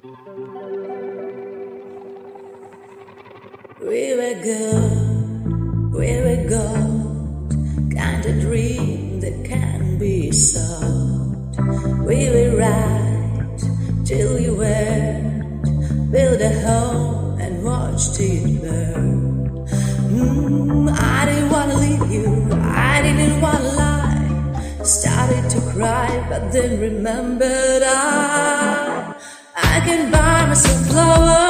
We were good, we were gold, kind of dream that can be sold. We were right till we weren't, build a home and watch it burn. Mm, I didn't wanna leave you, I didn't wanna lie. Started to cry, but then remembered I, I can buy myself flowers.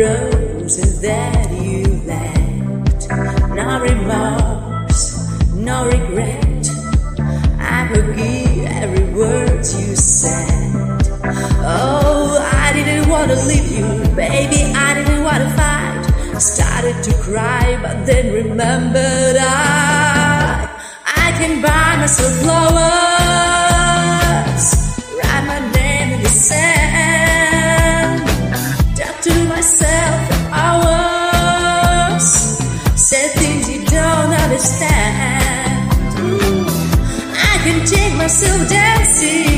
Roses that you left. No remorse, no regret. I forgive every word you said. Oh, I didn't want to leave you, baby. I didn't want to fight. I started to cry, but then remembered I, I can buy myself flowers. Dancing.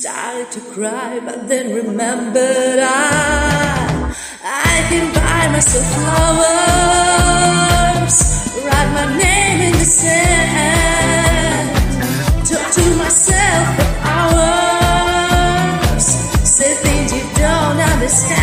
Started to cry, but then remembered I, I can buy myself flowers, write my name in the sand, talk to myself for hours, say things you don't understand.